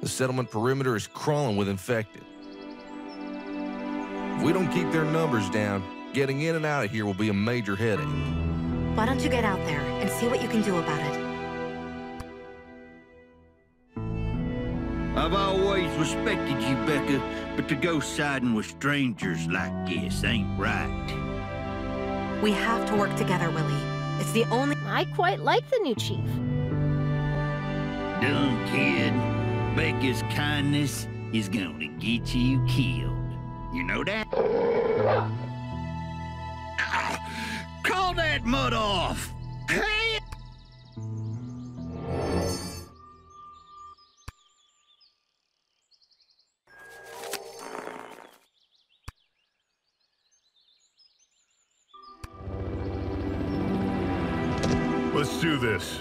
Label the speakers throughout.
Speaker 1: The settlement perimeter is crawling with infected. If we don't keep their numbers down, getting in and out of here will be a major headache.
Speaker 2: Why don't you get out there and see what you can do about it?
Speaker 3: I've always respected you, Becca, but to go siding with strangers like this ain't right.
Speaker 2: We have to work together, Willie. It's the only-
Speaker 4: I quite like the new chief.
Speaker 3: Dumb kid. Becca's kindness is gonna get you killed. You know that? Call that mud off! Hey!
Speaker 5: Let's do this.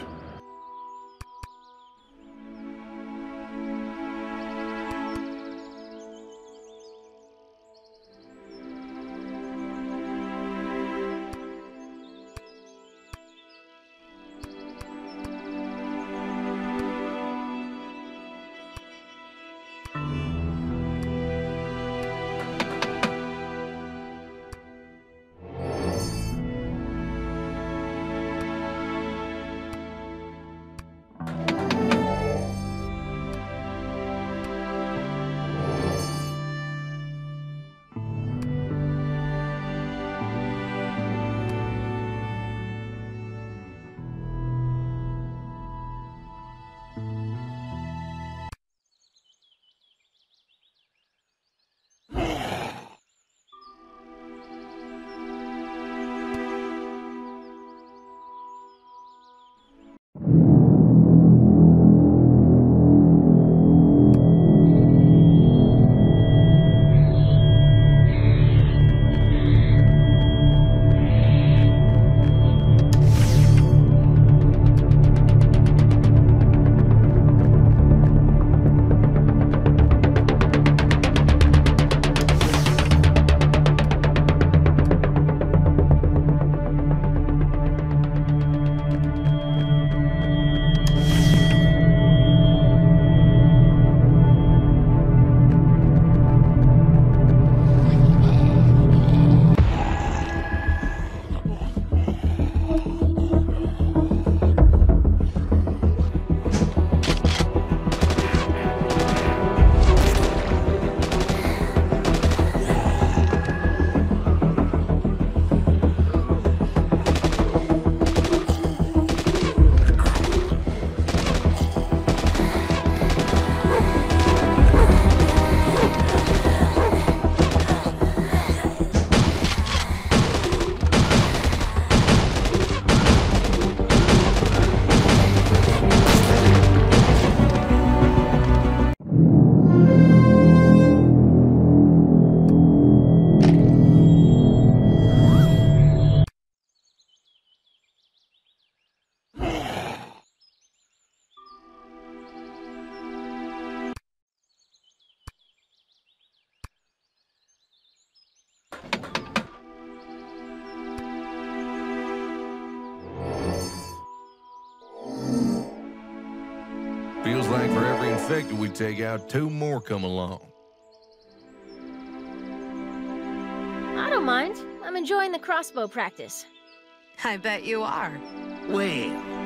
Speaker 1: For every infected we take out, two more come along.
Speaker 4: I don't mind. I'm enjoying the crossbow practice.
Speaker 2: I bet you are.
Speaker 3: Well,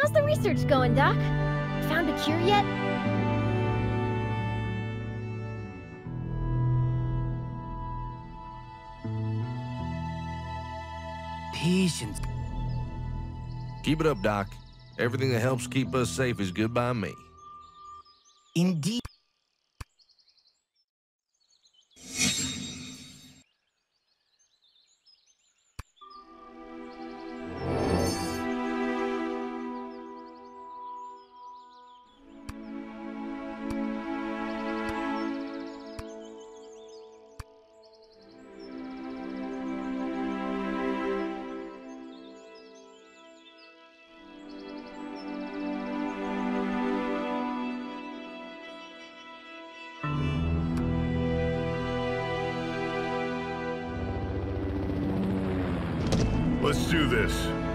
Speaker 4: How's the research going, Doc? Found a cure yet?
Speaker 3: patience.
Speaker 1: Keep it up, Doc. Everything that helps keep us safe is good by me.
Speaker 3: Indeed.
Speaker 5: Let's do this.